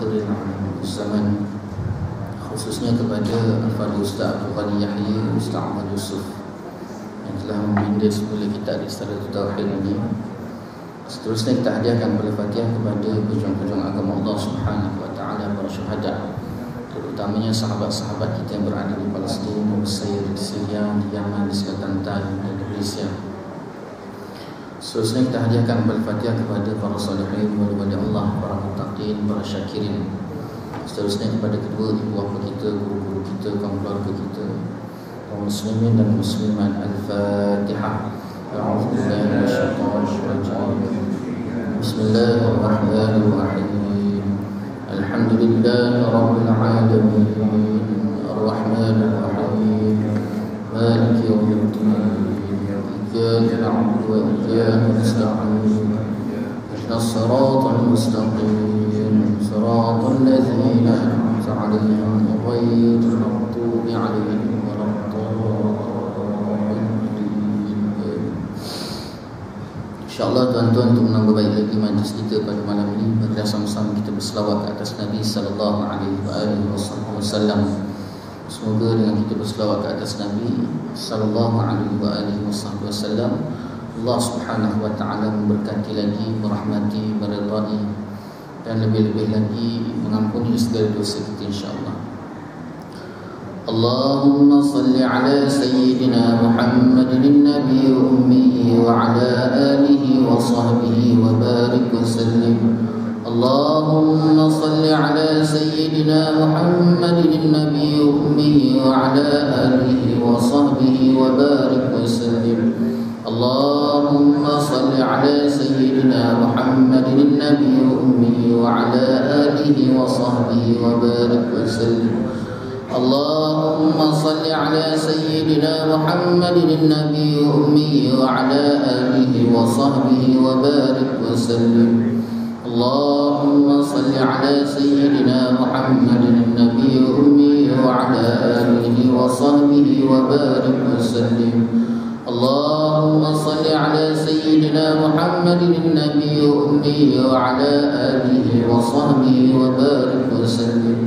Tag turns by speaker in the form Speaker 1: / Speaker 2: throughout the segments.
Speaker 1: akhirin zaman khususnya kepada Al-Fadhil Ustaz Abdul Ghani Yahya Ustaz Ahmad Yusuf yang telah membina semula kita di Salat Tauhid ini seterusnya kita hadiahkan pada Fatihah kepada pejuang-pejuang agama Allah Subhanahu wa taala para syuhada terutamanya sahabat-sahabat kita yang berada di Palestin, Mesir, Syria, Yaman, di Selatan dan di Indonesia. Seterusnya kita hadiahkan pada Fatihah kepada para salihin, wali-wali Allah, para muttaqin, para syakirin, seterusnya kepada kedua ibu bapa kita, guru-guru kita, kaum keluarga kita, kaum muslimin dan muslimat. Al-Fatihah. Bismillahirrahmanirrahim. Alhamdulillahi rabbil alamin. وإياك نستعين اهدنا الصراط المستقيم صراط الذين أنعمت عليهم غير المغضوب عليهم ولا InsyaAllah tuan-tuan untuk menambah baik lagi majlis kita pada malam ini Marilah sama-sama kita berselawat ke atas Nabi Sallallahu Alaihi Wasallam Semoga dengan kita berselawat ke atas Nabi sallallahu alaihi wasallam Allah Subhanahu wa taala memberkati lagi, merahmati, meridai dan lebih-lebih lagi mengampuni segala dosa kita insya-Allah. Allahumma salli ala sayyidina Muhammadin nabi ummi wa ala alihi wa sahbihi wa barik wa sallim. اللهم صل على سيدنا محمد النبي أمه وعلى آله وصحبه وبارك وسلم اللهم صل على سيدنا محمد النبي أمه وعلى آله وصحبه وبارك وسلم. اللهم صل على سيدنا محمد النبي أمه وعلى آله وصحبه وبارك وسلم. اللهم صل على سيدنا محمد النبي الأمي وعلى آله وصحبه وبارك وسلم. اللهم صل على سيدنا محمد النبي الأمي وعلى آله وصحبه وبارك وسلم.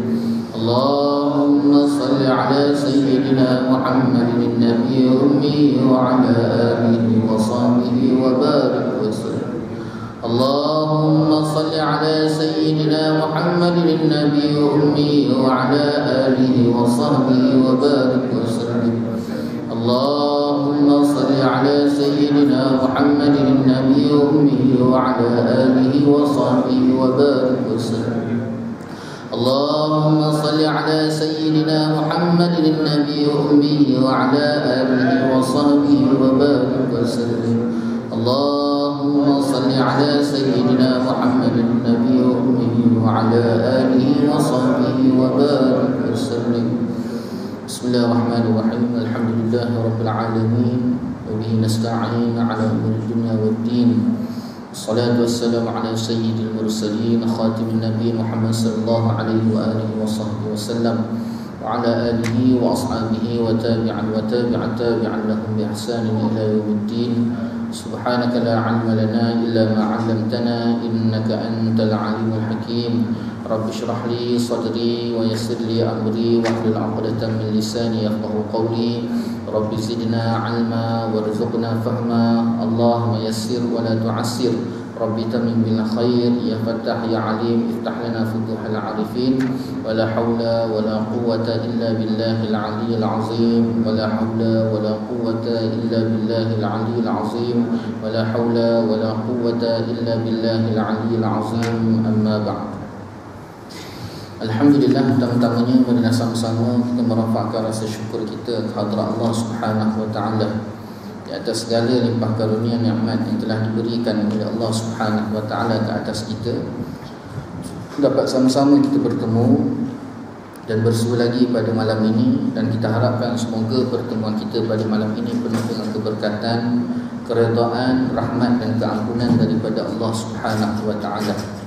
Speaker 1: اللهم صل على سيدنا محمد النبي الأمي وعلى آله وصحبه وبارك وسلم. اللهم صل على سيدنا محمد النبي الأمي وعلى آله وصحبه وبارك وسلم. اللهم على سيدنا محمد النبي الأمي وعلى آله وصحبه وبارك وسلم. اللهم صل على سيدنا محمد النبي الأمي وعلى آله وصحبه وبارك وسلم. اللهم صل على سيدنا محمد النبي أمه وعلى آله وصحبه وبارك وسلم. بسم الله الرحمن الرحيم. الحمد لله رب العالمين. وبه نستعين على أمور الدنيا والدين. الصلاة والسلام على سيد المرسلين خاتم النبي محمد صلى الله عليه وآله وصحبه وسلم وعلى آله وأصحابه وتابعا وتابعا تابعا لهم بإحسان إلى يوم الدين. سبحانك لا علم لنا إلا ما علمتنا إنك أنت العليم الحكيم. رب اشرح لي صدري ويسر لي أمري واحلل عقدة من لساني يفقه قولي. رب زدنا علما وارزقنا فهما. اللهم يسر ولا تعسر. ربي تمم بالخير. يا فتاح يا عليم افتح لنا فتوح العارفين. ولا حول ولا قوة إلا بالله العلي العظيم. ولا حول ولا قوة إلا بالله العلي العظيم. ولا حول ولا قوة إلا بالله العلي العظيم. أما بعد. Alhamdulillah pertama-tamanya marilah sama-sama kita merafakkan rasa syukur kita kehadrat Allah Subhanahu wa taala di atas segala limpah karunia nikmat yang telah diberikan oleh Allah Subhanahu wa taala ke atas kita dapat sama-sama kita bertemu dan bersua lagi pada malam ini dan kita harapkan semoga pertemuan kita pada malam ini penuh dengan keberkatan, keredaan, rahmat dan keampunan daripada Allah Subhanahu wa taala.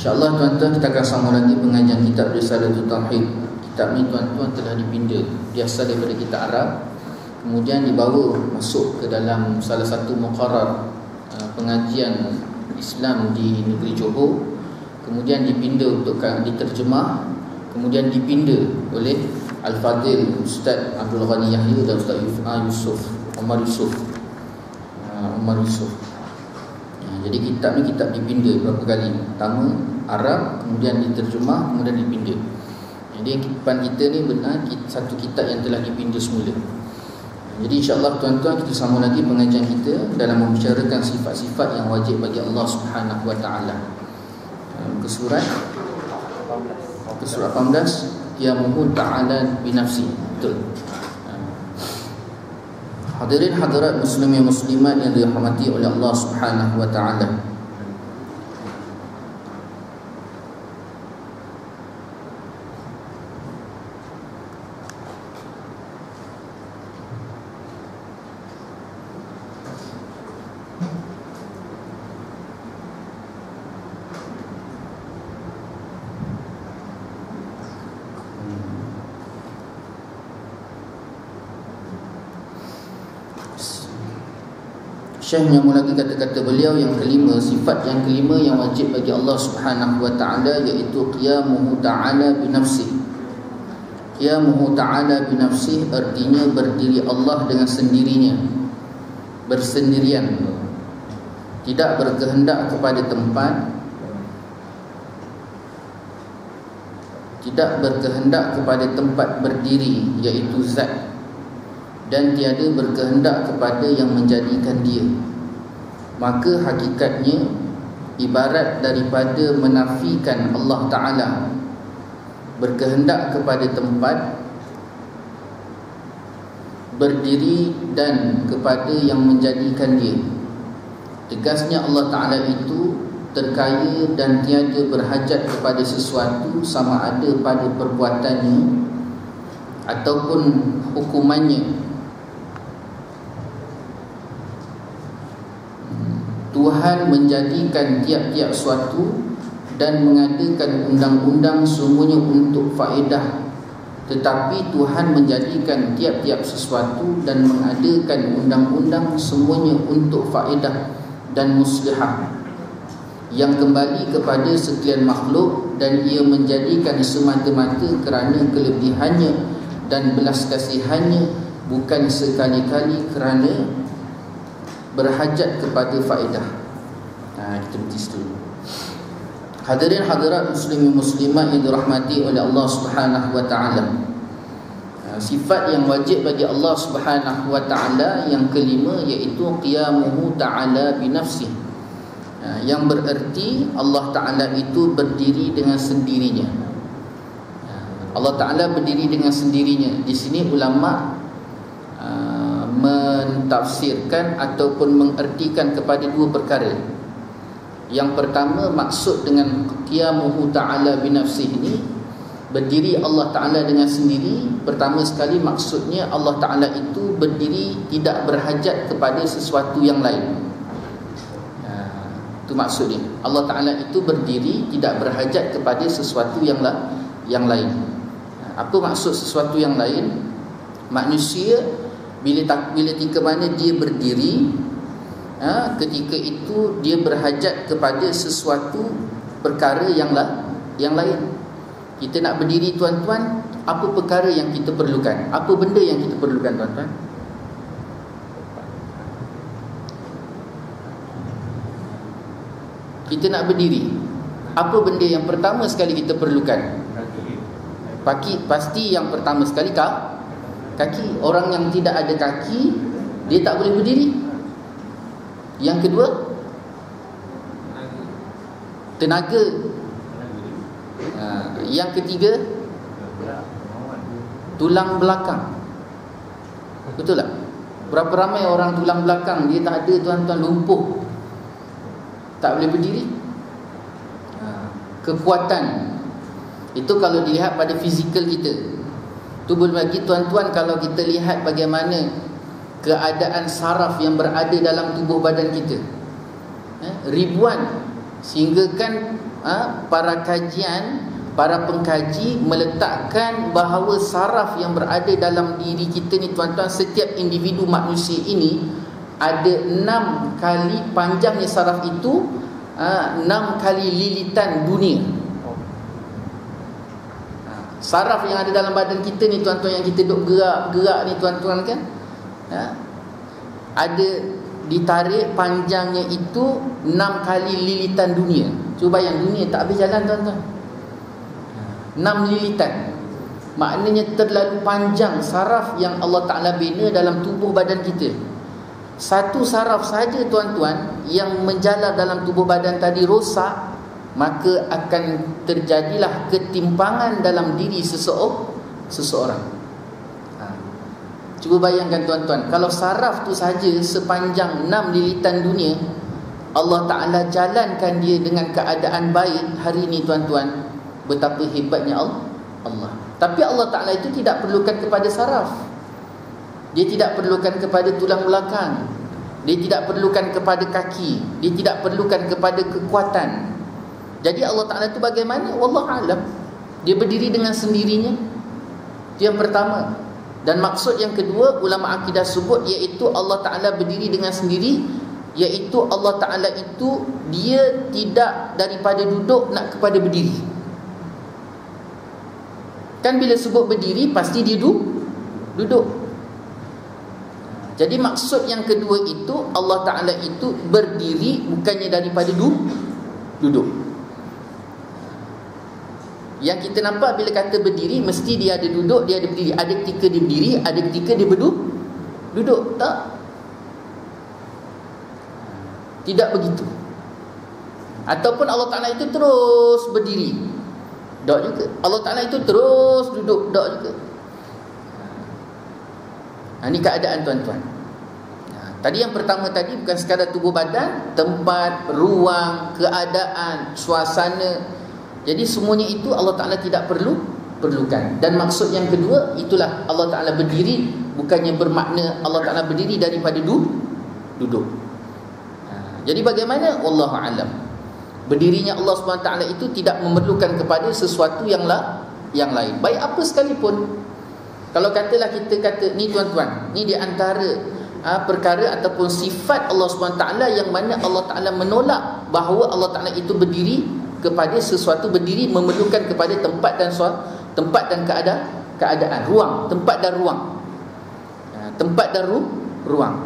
Speaker 1: InsyaAllah tuan-tuan kita akan sama lagi pengajian kitab Risalatul Tauhid Kitab ni tuan-tuan telah dipinda Dia asal daripada kitab Arab. Kemudian dibawa masuk ke dalam salah satu muqarar uh, Pengajian Islam di negeri Johor. Kemudian dipinda untuk diterjemah. Kemudian dipinda oleh Al-Fadil Ustaz Abdul Ghani Yahya dan Ustaz Yusuf Umar Yusuf. Umar Yusuf jadi kitab ni kitab dipinda berapa kali? Pertama Arab kemudian diterjemah kemudian dipinda jadi depan kita ni benar satu kitab yang telah dipinda semula. Jadi insyaAllah tuan-tuan kita sama lagi pengajian kita dalam membicarakan sifat-sifat yang wajib bagi Allah Subhanahu Wa Taala. Ke surat? Ke surat 18 Yamuhu Ta'ala binafsi. Betul Hadirin hadirat muslimin muslimat yang dirahmati oleh Allah Subhanahu Wa Taala. Syekh menyambung lagi kata-kata beliau yang kelima Sifat yang kelima yang wajib bagi Allah subhanahu wa ta'ala Iaitu qiyamuhu ta'ala binafsih Qiyamuhu ta'ala binafsih Artinya berdiri Allah dengan sendirinya. Bersendirian. Tidak berkehendak kepada tempat. Tidak berkehendak kepada tempat berdiri Iaitu zat dan tiada berkehendak kepada yang menjadikan dia. Maka hakikatnya ibarat daripada menafikan Allah Ta'ala berkehendak kepada tempat berdiri dan kepada yang menjadikan dia. Tegasnya Allah Ta'ala itu terkaya dan tiada berhajat kepada sesuatu sama ada pada perbuatannya ataupun hukumannya Tuhan menjadikan tiap-tiap suatu dan mengadakan undang-undang semuanya untuk faedah. Tetapi Tuhan menjadikan tiap-tiap sesuatu dan mengadakan undang-undang semuanya untuk faedah dan muslihah. Yang kembali kepada sekian makhluk dan ia menjadikan semata-mata kerana kelebihannya dan belas kasihannya bukan sekali-kali kerana berhajat kepada faedah. Ha, kita berhenti situ. Hadirin hadirat muslimin muslimat yang dirahmati oleh Allah Subhanahu wa taala. Ha, sifat yang wajib bagi Allah Subhanahu wa taala yang kelima iaitu qiyamuhu ta'ala bi nafsi. Ha, yang bererti Allah taala itu berdiri dengan sendirinya. Ha, Allah taala berdiri dengan sendirinya. Di sini ulama mentafsirkan ataupun mengertikan kepada dua perkara. Yang pertama maksud dengan qiyamuhu ta'ala binafsih ini berdiri Allah Taala dengan sendiri pertama sekali maksudnya Allah Taala itu berdiri tidak berhajat kepada sesuatu yang lain. Ha, itu maksudnya. Allah Taala itu berdiri tidak berhajat kepada sesuatu yang yang lain. Ha, apa maksud sesuatu yang lain? Manusia bila tak bila ketika mana dia berdiri ha, ketika itu dia berhajat kepada sesuatu perkara yang lah, yang lain. Kita nak berdiri tuan-tuan apa perkara yang kita perlukan? Apa benda yang kita perlukan tuan-tuan? Kita nak berdiri. Apa benda yang pertama sekali kita perlukan? Paki, pasti yang pertama sekali kah kaki. Orang yang tidak ada kaki dia tak boleh berdiri. Yang kedua tenaga. Ha, yang ketiga tulang belakang. Betul tak? Berapa ramai orang tulang belakang dia tak ada tuan-tuan lumpuh. Tak boleh berdiri. Ha, kekuatan. Itu kalau dilihat pada fizikal kita Tu boleh bagi tuan-tuan kalau kita lihat bagaimana keadaan saraf yang berada dalam tubuh badan kita. Eh, ribuan sehingga kan ha, para kajian, para pengkaji meletakkan bahawa saraf yang berada dalam diri kita ni tuan-tuan setiap individu manusia ini ada enam kali panjangnya saraf itu ha, enam kali lilitan dunia Saraf yang ada dalam badan kita ni tuan-tuan yang kita duk gerak-gerak ni tuan-tuan kan. Ha? Ada ditarik panjangnya itu 6 kali lilitan dunia. Cuba bayang dunia tak habis jalan tuan-tuan. 6 lilitan. Maknanya terlalu panjang saraf yang Allah Ta'ala bina dalam tubuh badan kita. Satu saraf saja tuan-tuan yang menjalar dalam tubuh badan tadi rosak maka akan terjadilah ketimpangan dalam diri seseorang seseorang. Ha. cuba bayangkan tuan-tuan kalau saraf tu saja sepanjang 6 lilitan dunia Allah Ta'ala jalankan dia dengan keadaan baik hari ini tuan-tuan betapa hebatnya Allah. Allah. Tapi Allah Ta'ala itu tidak perlukan kepada saraf. Dia tidak perlukan kepada tulang belakang. Dia tidak perlukan kepada kaki. Dia tidak perlukan kepada kekuatan jadi Allah Ta'ala itu bagaimana? Wallah alam. Dia berdiri dengan sendirinya. Itu yang pertama. Dan maksud yang kedua, ulama akidah sebut iaitu Allah Ta'ala berdiri dengan sendiri. Iaitu Allah Ta'ala itu, dia tidak daripada duduk nak kepada berdiri. Kan bila sebut berdiri, pasti dia duduk. duduk. Jadi maksud yang kedua itu, Allah Ta'ala itu berdiri bukannya daripada duduk. duduk. Yang kita nampak bila kata berdiri Mesti dia ada duduk, dia ada berdiri. Ada ketika dia berdiri, ada ketika dia berduduk Duduk, tak? Tidak begitu. Ataupun Allah Ta'ala itu terus berdiri. Dok juga. Allah Ta'ala itu terus duduk Dok juga. Ha, Ini keadaan tuan-tuan. Ha, Tadi yang pertama tadi Bukan sekadar tubuh badan Tempat, ruang, keadaan Suasana jadi semuanya itu Allah Ta'ala tidak perlu perlukan. Dan maksud yang kedua, itulah Allah Ta'ala berdiri, bukannya bermakna Allah Ta'ala berdiri daripada du, duduk. Ha, jadi bagaimana? Allah Alam. Berdirinya Allah SWT itu tidak memerlukan kepada sesuatu yang la, yang lain. Baik apa sekalipun. Kalau katalah kita kata, ni tuan-tuan, ni di antara ha, perkara ataupun sifat Allah SWT yang mana Allah Ta'ala menolak bahawa Allah Ta'ala itu berdiri kepada sesuatu berdiri memerlukan kepada tempat dan suatu tempat dan keadaan keadaan ruang tempat dan ruang. Ha, tempat dan ru, ruang.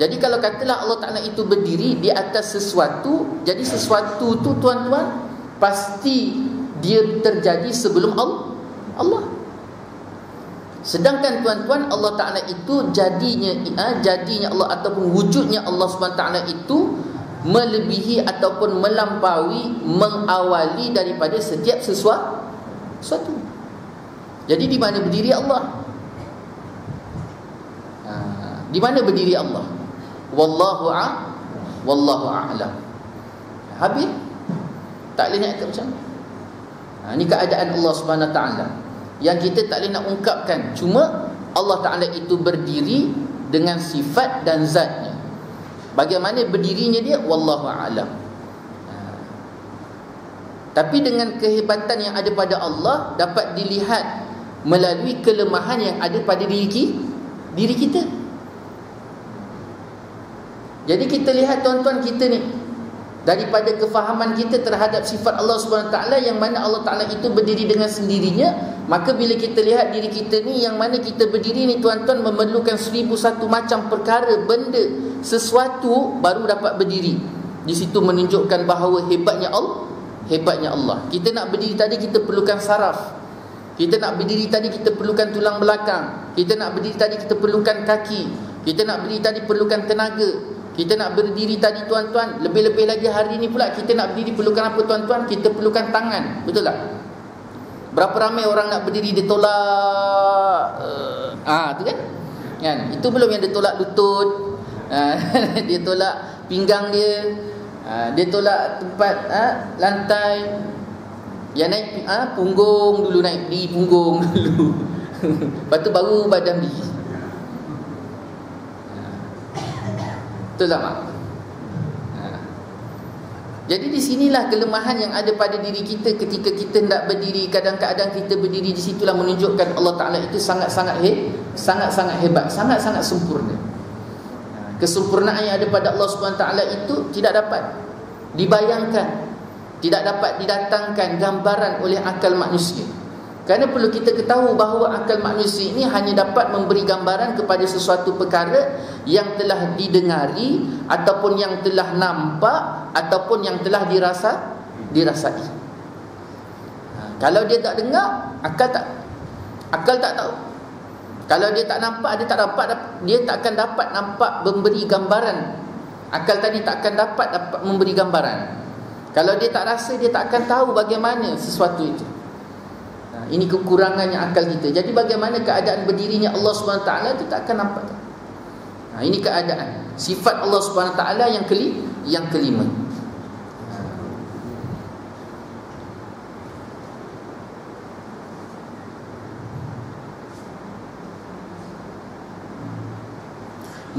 Speaker 1: Jadi kalau katalah Allah Taala itu berdiri di atas sesuatu jadi sesuatu tu tuan-tuan pasti dia terjadi sebelum Allah Allah. Sedangkan tuan-tuan Allah Taala itu jadinya ha, jadinya Allah ataupun wujudnya Allah Subhanahu Taala itu melebihi ataupun melampaui mengawali daripada setiap sesuatu. Sesuatu. Jadi di mana berdiri Allah? Ha, di mana berdiri Allah? Wallahu a wallahu a'lam. Habis? Tak boleh nak kata macam ha, ini keadaan Allah Subhanahu taala. Yang kita tak boleh nak ungkapkan. Cuma Allah taala itu berdiri dengan sifat dan zatnya Bagaimana berdirinya dia wallahu alam. Ha. Tapi dengan kehebatan yang ada pada Allah dapat dilihat melalui kelemahan yang ada pada diri diri kita. Jadi kita lihat tuan-tuan kita ni daripada kefahaman kita terhadap sifat Allah Subhanahu taala yang mana Allah taala itu berdiri dengan sendirinya maka bila kita lihat diri kita ni yang mana kita berdiri ni tuan-tuan memerlukan seribu satu macam perkara benda sesuatu baru dapat berdiri. Di situ menunjukkan bahawa hebatnya Allah hebatnya Allah. Kita nak berdiri tadi kita perlukan saraf. Kita nak berdiri tadi kita perlukan tulang belakang. Kita nak berdiri tadi kita perlukan kaki. Kita nak berdiri tadi perlukan tenaga kita nak berdiri tadi tuan-tuan. Lebih-lebih lagi hari ni pula Kita nak berdiri perlukan apa tuan-tuan? Kita perlukan tangan. Betul tak? Berapa ramai orang nak berdiri? Dia tolak uh, Ah, tu kan? kan? Itu belum yang dia tolak lutut. Uh, Dia tolak pinggang dia. Uh, Dia tolak tempat uh, Lantai. Yang naik uh, punggung dulu Naik di punggung dulu. Lepas tu baru badan berdiri Betul tak Mak? Ha. Jadi di sinilah kelemahan yang ada pada diri kita ketika kita hendak berdiri kadang-kadang kita berdiri di situlah menunjukkan Allah Taala itu sangat-sangat he, sangat-sangat hebat, sangat-sangat sempurna. Ha. Kesempurnaan yang ada pada Allah Subhanahu Taala itu tidak dapat dibayangkan. tidak dapat didatangkan gambaran oleh akal manusia. Kerana perlu kita ketahui bahawa akal manusia ini hanya dapat memberi gambaran kepada sesuatu perkara yang telah didengari ataupun yang telah nampak ataupun yang telah dirasa dirasai. Ha, kalau dia tak dengar, akal tak akal tak tahu. Kalau dia tak nampak, dia tak dapat dia tak akan dapat nampak memberi gambaran. Akal tadi tak akan dapat dapat memberi gambaran. Kalau dia tak rasa, dia tak akan tahu bagaimana sesuatu itu. Ini kekurangannya akal kita. Jadi bagaimana keadaan berdirinya Allah SWT itu tak akan nampak. Ha, ini keadaan. Sifat Allah SWT yang keli, yang kelima.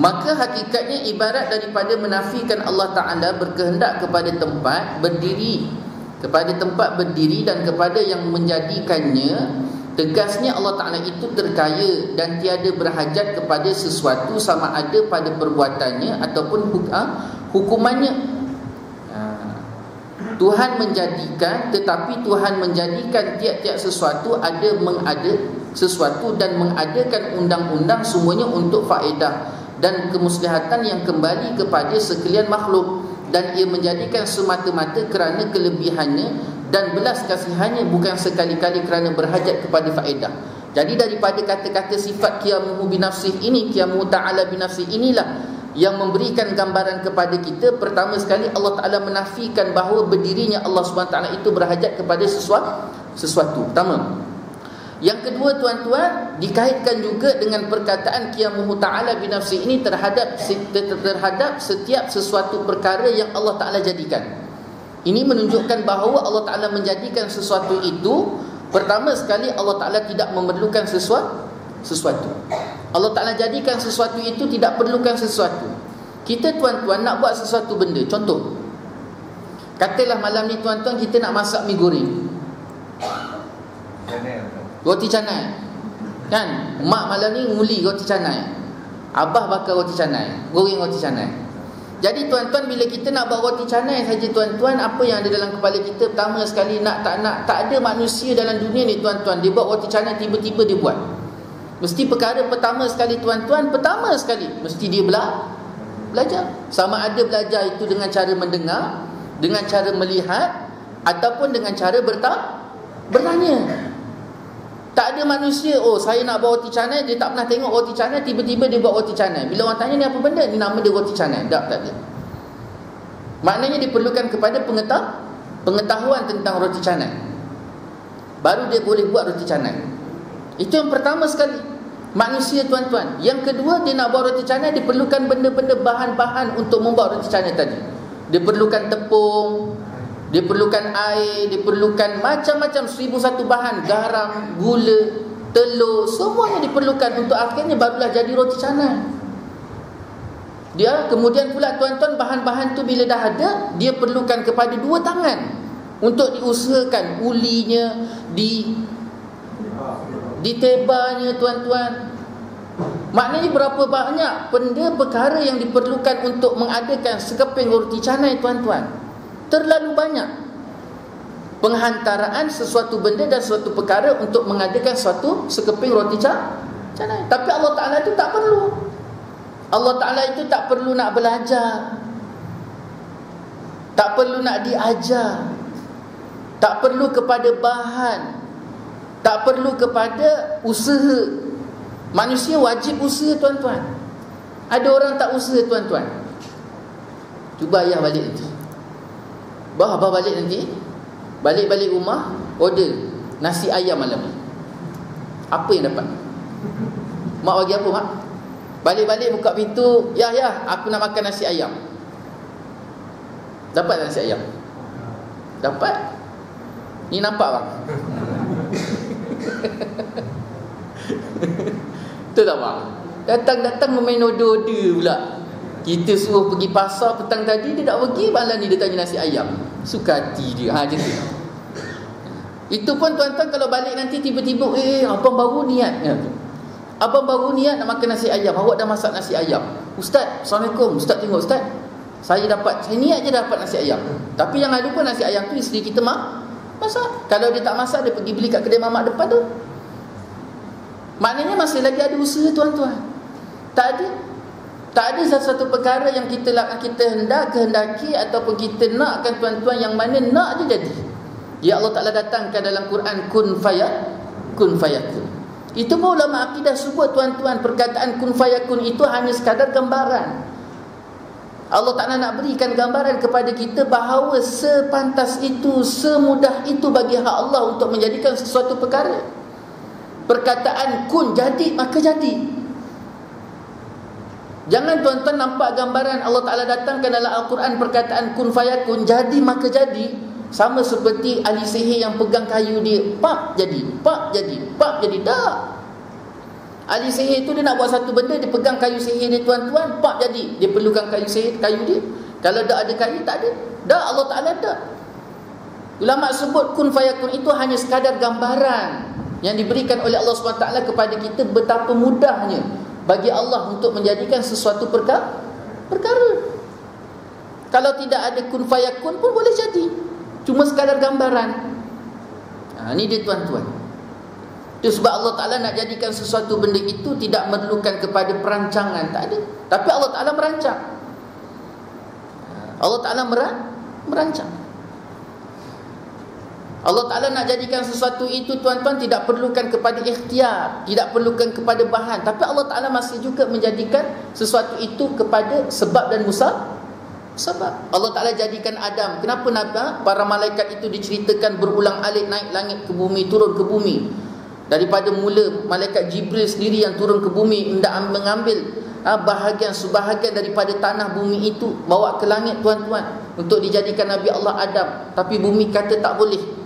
Speaker 1: Maka hakikatnya ibarat daripada menafikan Allah Ta'ala berkehendak kepada tempat berdiri kepada tempat berdiri dan kepada yang menjadikannya tegasnya Allah Taala itu terkaya dan tiada berhajat kepada sesuatu sama ada pada perbuatannya ataupun ha, hukumannya ha. Tuhan menjadikan tetapi Tuhan menjadikan tiap-tiap sesuatu ada mengada sesuatu dan mengadakan undang-undang semuanya untuk faedah dan kemuslihatan yang kembali kepada sekalian makhluk dan ia menjadikan semata-mata kerana kelebihannya dan belas kasihannya bukan sekali-kali kerana berhajat kepada faedah. Jadi daripada kata-kata sifat qiyamuhu binafsih ini, qiyamuhu ta'ala binafsih inilah yang memberikan gambaran kepada kita pertama sekali Allah Taala menafikan bahawa berdirinya Allah Subhanahu Taala itu berhajat kepada sesuatu sesuatu. Pertama, yang kedua tuan-tuan dikaitkan juga dengan perkataan qiyamuhu ta'ala binafsi ini terhadap terhadap setiap sesuatu perkara yang Allah Taala jadikan. Ini menunjukkan bahawa Allah Taala menjadikan sesuatu itu pertama sekali Allah Taala tidak memerlukan sesuatu sesuatu. Allah Taala jadikan sesuatu itu tidak perlukan sesuatu. Kita tuan-tuan nak buat sesuatu benda, contoh. Katalah malam ni tuan-tuan kita nak masak mi goreng. Roti canai. Kan? Mak malam ni nguli roti canai. Abah bakar roti canai. Goreng roti canai. Jadi tuan-tuan bila kita nak buat roti canai saja tuan-tuan Apa yang ada dalam kepala kita? Pertama sekali nak tak nak Tak ada manusia dalam dunia ni tuan-tuan. Dia buat roti canai tiba-tiba dia buat. Mesti perkara pertama sekali tuan-tuan Pertama sekali Mesti dia bela belajar. Sama ada belajar itu dengan cara mendengar Dengan cara melihat Ataupun dengan cara Bertanya tak ada manusia, oh saya nak buat roti canai, dia tak pernah tengok roti canai, tiba-tiba dia buat roti canai. Bila orang tanya ni apa benda, ni nama dia roti canai. Tak, tak ada. Maknanya diperlukan kepada pengetahuan, pengetahuan tentang roti canai. Baru dia boleh buat roti canai. Itu yang pertama sekali. Manusia tuan-tuan. Yang kedua, dia nak buat roti canai, diperlukan benda-benda bahan-bahan untuk membuat roti canai tadi. Diperlukan tepung, dia perlukan air, dia perlukan macam-macam seribu satu bahan, garam, gula, telur, semuanya diperlukan untuk akhirnya barulah jadi roti canai. Dia kemudian pula tuan-tuan bahan-bahan tu bila dah ada, dia perlukan kepada dua tangan untuk diusahakan ulinya di ditebanya tuan-tuan. Maknanya berapa banyak benda perkara yang diperlukan untuk mengadakan sekeping roti canai tuan-tuan terlalu banyak penghantaraan sesuatu benda dan sesuatu perkara untuk mengadakan suatu sekeping roti canai. Tapi Allah Taala itu tak perlu. Allah Taala itu tak perlu nak belajar. Tak perlu nak diajar. Tak perlu kepada bahan. Tak perlu kepada usaha. Manusia wajib usaha tuan-tuan. Ada orang tak usaha tuan-tuan. Cuba ayah balik itu. Bah, abah balik nanti Balik-balik rumah Order Nasi ayam malam ni Apa yang dapat? Mak bagi apa mak? Balik-balik buka pintu Ya ya Aku nak makan nasi ayam Dapat nasi ayam? Dapat? Ni nampak bang? Betul tak bang? Datang-datang memain order-order pula kita suruh pergi pasar petang tadi Dia tak pergi Malam ni dia tanya nasi ayam Suka hati dia ha, macam tu. Itu pun tuan-tuan Kalau balik nanti tiba-tiba Eh abang baru niat ya. Abang baru niat nak makan nasi ayam Awak dah masak nasi ayam Ustaz Assalamualaikum Ustaz tengok Ustaz Saya dapat, saya niat je dapat nasi ayam. Tapi yang ada pun nasi ayam tu isteri kita mak masak. Kalau dia tak masak, dia pergi beli kat kedai mamak depan tu. Maknanya masih lagi ada usaha tuan-tuan. Tak ada. Tak ada satu-satu perkara yang kita nak kita hendak kehendaki ataupun kita nakkan tuan-tuan yang mana nak je jadi. Ya Allah Taala datangkan dalam Quran kun fayat kun fayakun. Itu pun ulama akidah sebut tuan-tuan perkataan kun fayakun itu hanya sekadar gambaran. Allah Ta'ala nak berikan gambaran kepada kita bahawa sepantas itu, semudah itu bagi hak Allah untuk menjadikan sesuatu perkara. Perkataan kun jadi, maka jadi. Jangan tuan-tuan nampak gambaran Allah Ta'ala datangkan dalam Al-Quran perkataan kun fayakun. Jadi maka jadi. Sama seperti ahli sihir yang pegang kayu dia. Pak jadi. Pak jadi. Pak jadi. Tak. Ahli sihir tu dia nak buat satu benda. Dia pegang kayu sihir dia tuan-tuan. Pak jadi. Dia perlukan kayu sihir kayu dia. Kalau tak ada kayu tak ada. Tak Allah Ta'ala tak. Ulama sebut kun fayakun itu hanya sekadar gambaran. Yang diberikan oleh Allah SWT kepada kita betapa mudahnya bagi Allah untuk menjadikan sesuatu perkara perkara. Kalau tidak ada kun fayakun pun boleh jadi. Cuma sekadar gambaran. Ha, ini dia tuan-tuan. Itu sebab Allah Ta'ala nak jadikan sesuatu benda itu tidak memerlukan kepada perancangan tak ada. Tapi Allah Ta'ala merancang. Allah Ta'ala merancang Allah Ta'ala nak jadikan sesuatu itu tuan-tuan tidak perlukan kepada ikhtiar Tidak perlukan kepada bahan. Tapi Allah Ta'ala masih juga menjadikan sesuatu itu kepada sebab dan musab Sebab. Allah Ta'ala jadikan Adam. Kenapa Nabi para malaikat itu diceritakan berulang alik naik langit ke bumi Turun ke bumi. Daripada mula malaikat Jibril sendiri yang turun ke bumi Hendak mengambil ha, bahagian sebahagian daripada tanah bumi itu Bawa ke langit tuan-tuan Untuk dijadikan Nabi Allah Adam. Tapi bumi kata tak boleh